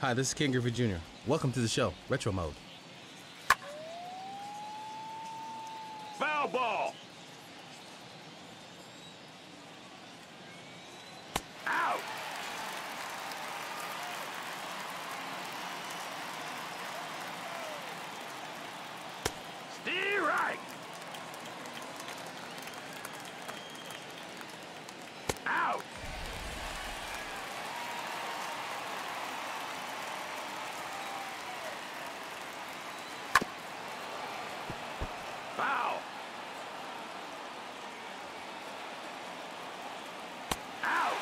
Hi, this is Ken Griffey Jr. Welcome to the show, Retro Mode. Foul ball. Out. Steer right. Out. Foul. Out.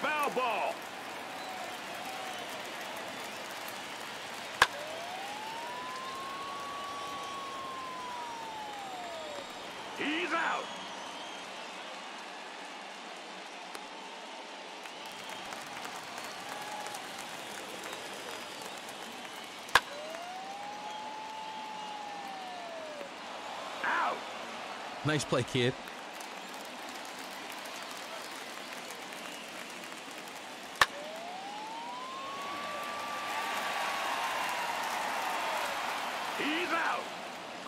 Foul ball. He's out. Out. Nice play, kid. He's out.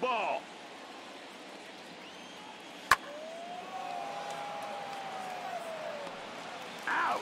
Ball. Out.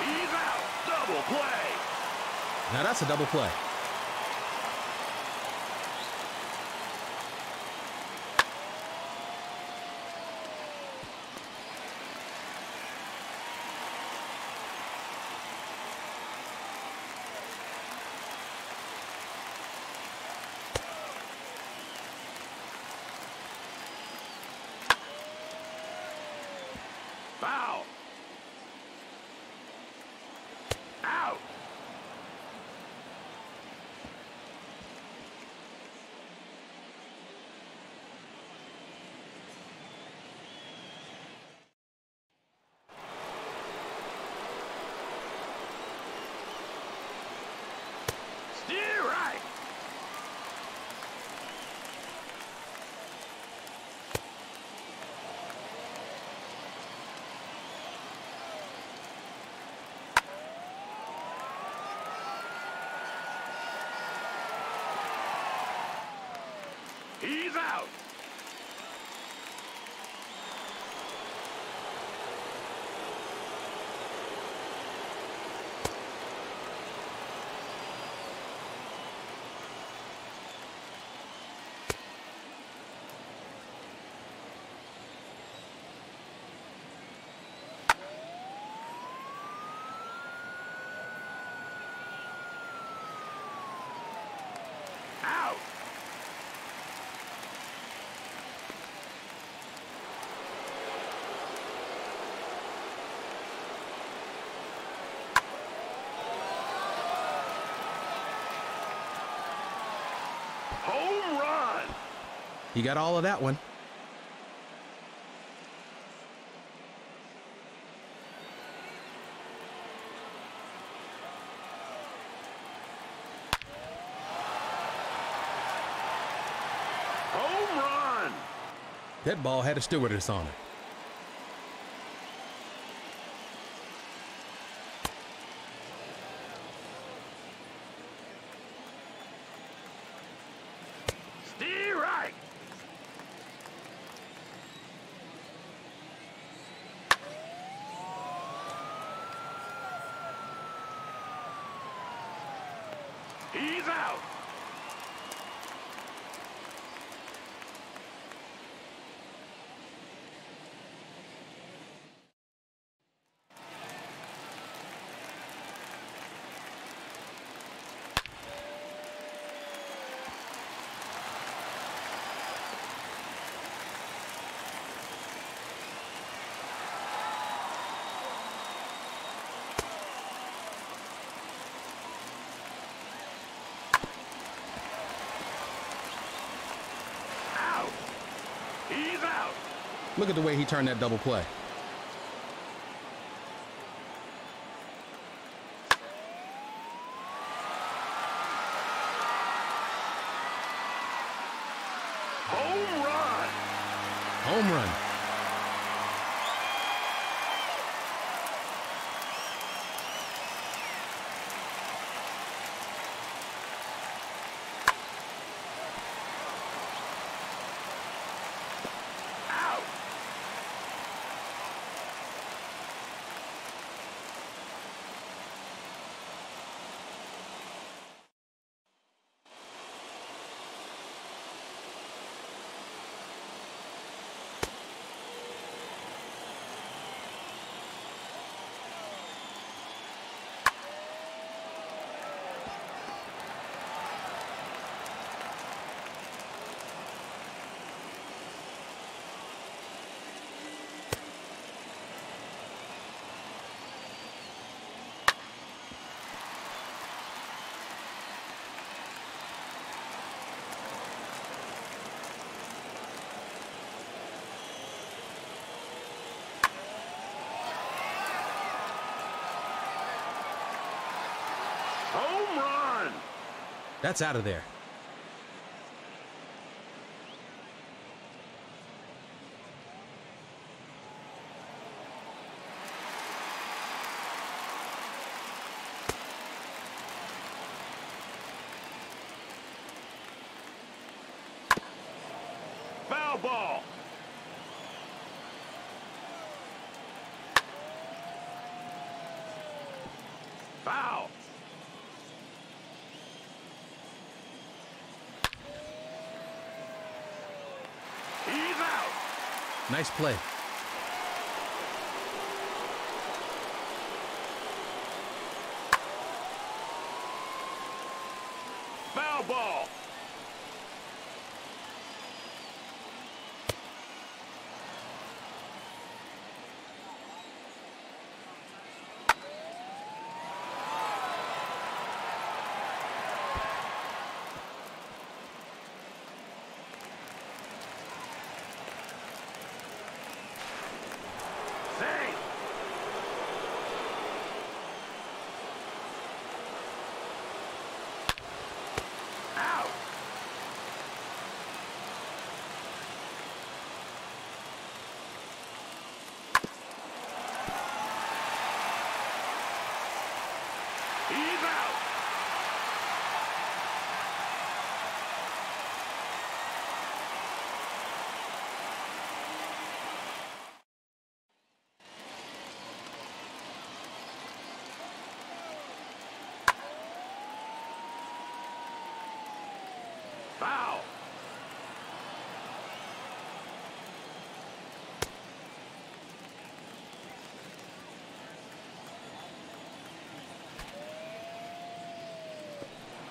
He's out. Double play. Now that's a double play. Foul. Out. Steer right. He's out. Out. Home run. You got all of that one. Home run. That ball had a stewardess on it. Steer right. He's out. Out. He's out. Look at the way he turned that double play. Home run. Home run. Out. Home run! That's out of there. Foul ball! Foul! He's out! Nice play. Foul ball! Safe! Out! He's out! Foul!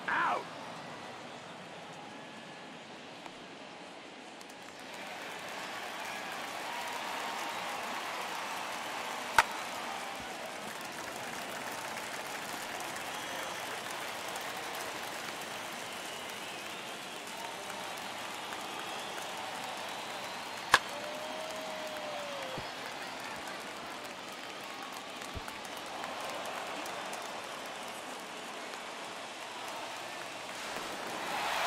Out!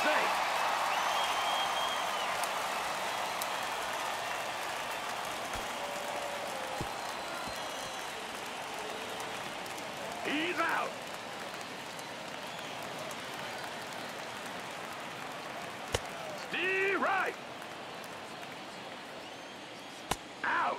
Safe! He's out! Steve right! Out!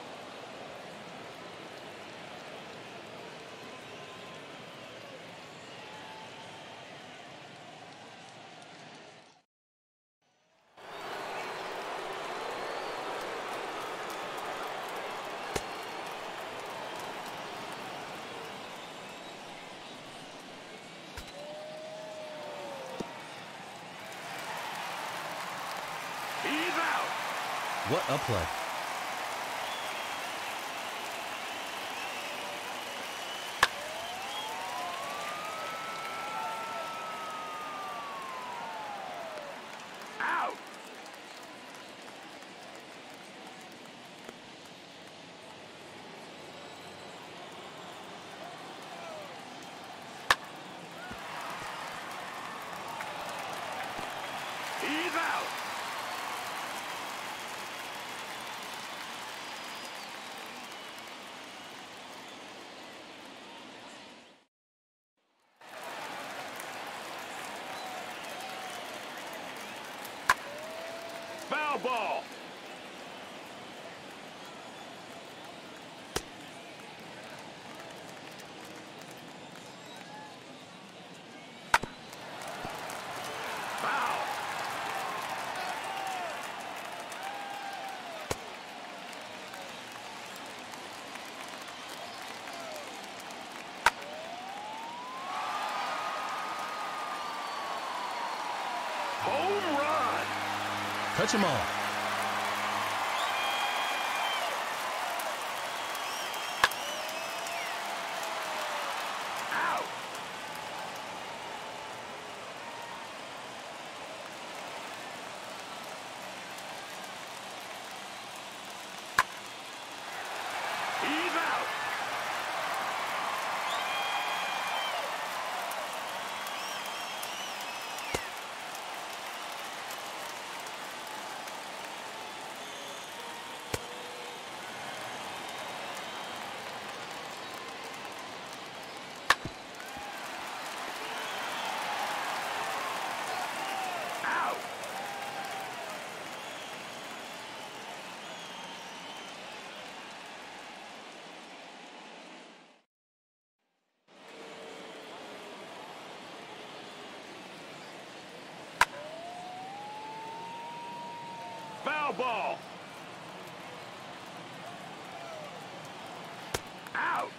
He's out! What a play. Out! He's out! Foul ball! Touch them all. Out! He's out! Ball. Out.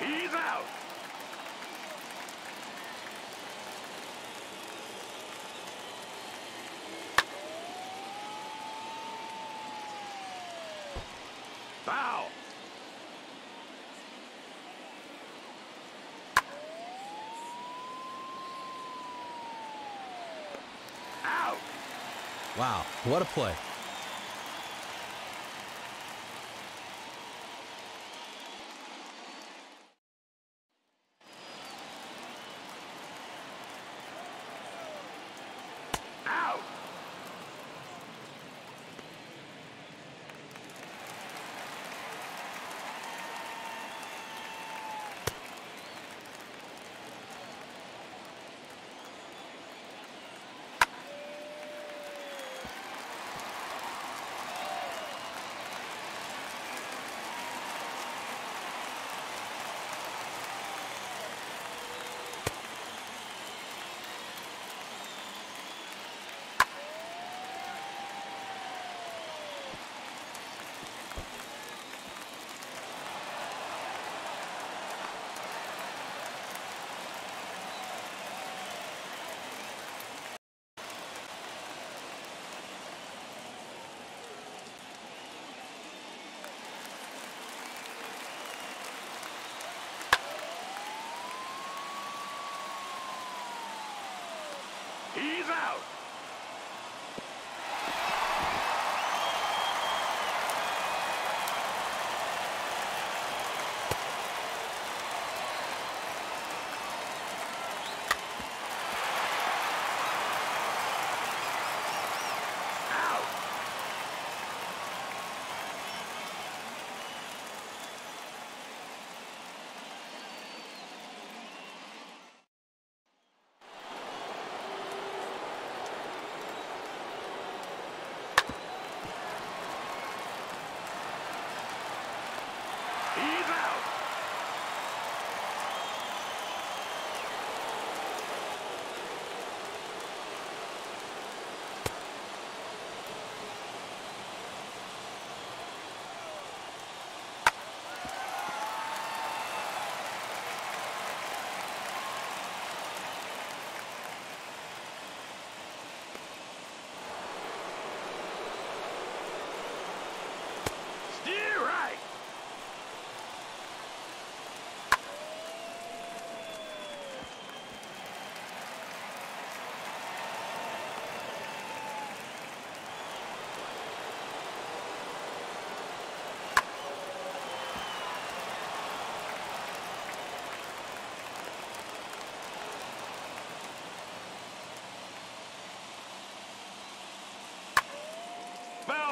He's out. Foul. Out. Wow, what a play.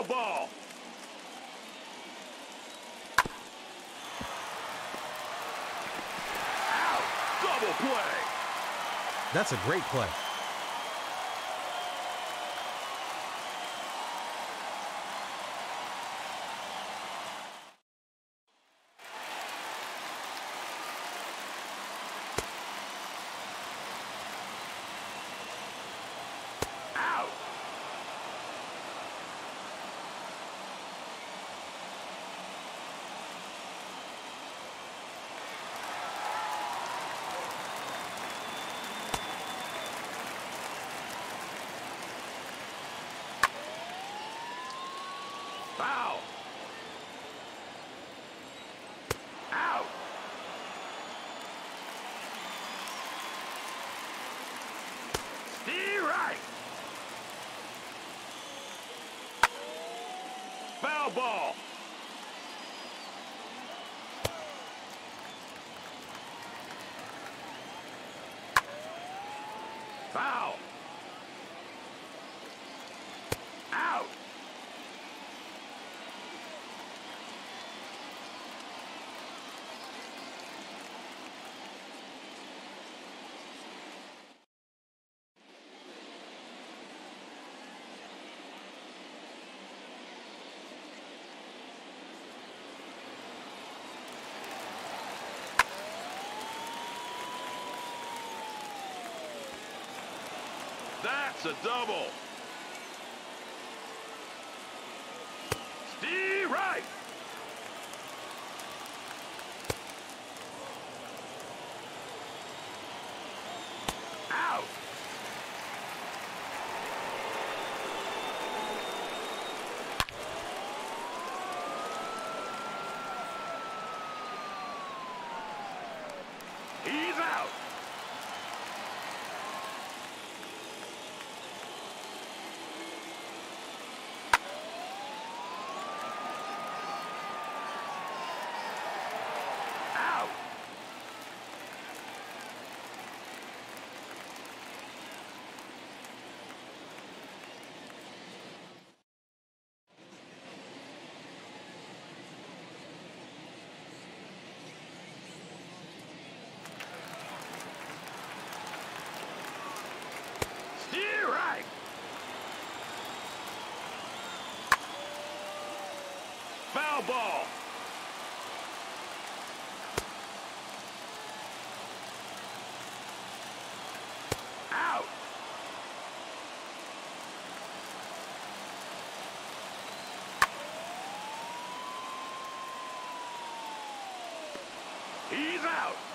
Foul ball. Out. Double play. That's a great play. Out. Foul. Out. Steer right. Ball. Foul. Out. That's a double. Steve right. Out. He's out. Out. Steer right. Foul ball. Out. He's out.